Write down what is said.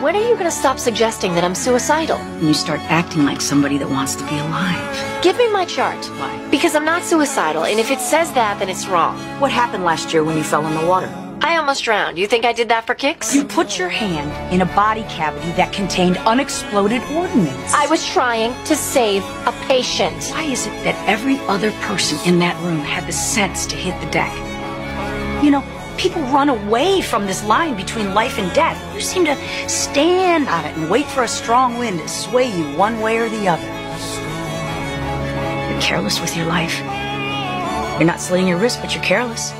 when are you gonna stop suggesting that I'm suicidal? And you start acting like somebody that wants to be alive. Give me my chart. Why? Because I'm not suicidal, and if it says that, then it's wrong. What happened last year when you fell in the water? I almost drowned. You think I did that for kicks? You put your hand in a body cavity that contained unexploded ordnance. I was trying to save a patient. Why is it that every other person in that room had the sense to hit the deck? You know, people run away from this line between life and death. You seem to stand on it and wait for a strong wind to sway you one way or the other. You're careless with your life. You're not slitting your wrist, but you're careless.